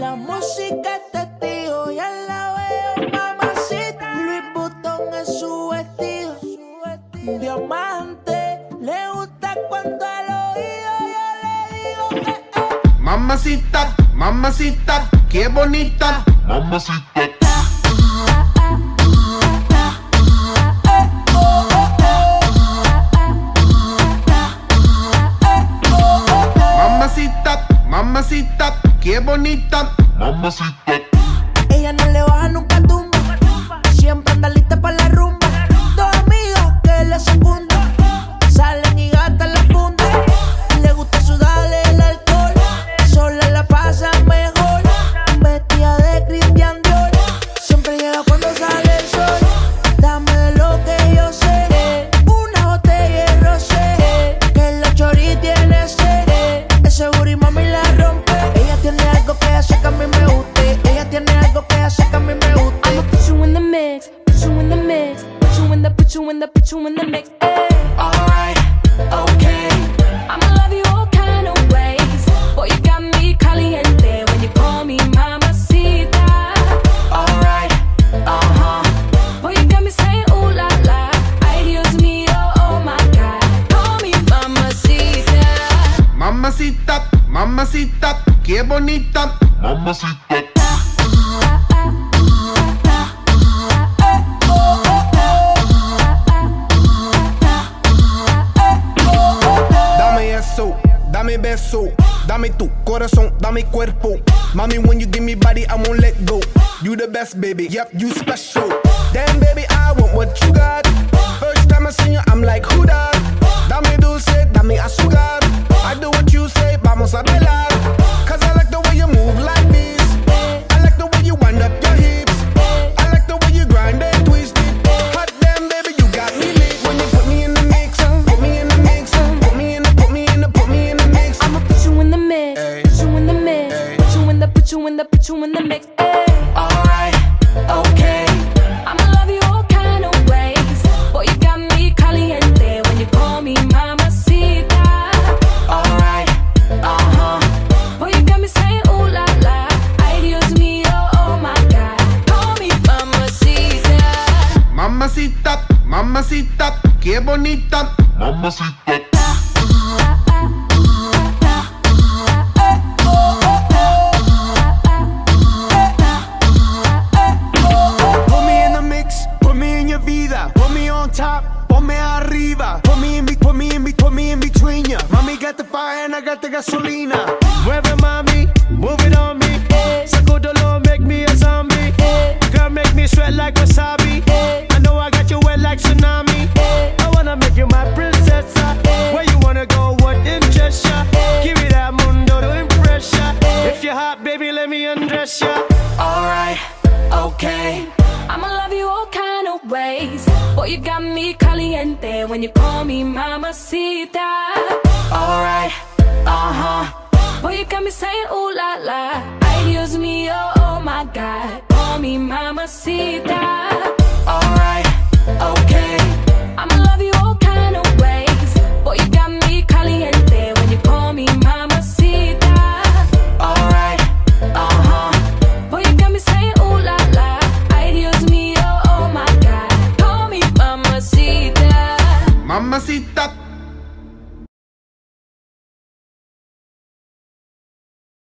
La música es testigo, ya la veo, mamacita. Luis Butón es su vestido. Diamante, le gusta cuando al oído yo le digo, eh, eh. Mamacita, mamacita, qué bonita. Mamacita, qué bonita. Mamacita. In the, put you in the, put you in the mix. Ay. Alright, okay. I'ma love you all kind of ways. Boy, you got me caliente when you call me mamacita. Alright, uh huh. Boy, you got me saying ooh la la. Ay, Dios mío, oh my God. Call me mamacita. Mamacita, mamacita, qué bonita. Mamacita. Corazón, dame cuerpo. Mommy, when you give me body, I won't let go. You the best, baby. Yep, you special. Damn, baby, I want what you got. You in the, put you in the mix. Ay. Alright, okay. I'ma love you all kind of ways. Boy, you got me caliente when you call me mamacita. Alright, uh huh. Boy, you got me saying ooh la la. Ay, Dios mío, oh my God. Call me mamacita. Mamacita, mamacita, qué bonita. Mamacita. The gasolina. Mueve mami, move it on me. Sacudolo, make me a zombie. Girl, make me sweat like wasabi. I know I got you wet like tsunami. I wanna make you my princess. Where you wanna go? What interests ya? Give me that mundo to impress ya. If you're hot, baby, let me undress ya. Alright, okay. I'ma love you all kind of ways. Boy, you got me caliente when you call me mamacita. Alright, uh huh. Boy, you got me saying ooh la la. Ay, Dios mío, oh my God. Call me mamacita. Alright, okay. I'ma love you all kind of ways. Boy, you got me caliente when you call me mamacita. Alright, uh huh. Boy, you got me saying ooh la la. Ay, Dios mío, oh my God. Call me mamacita. Mamacita,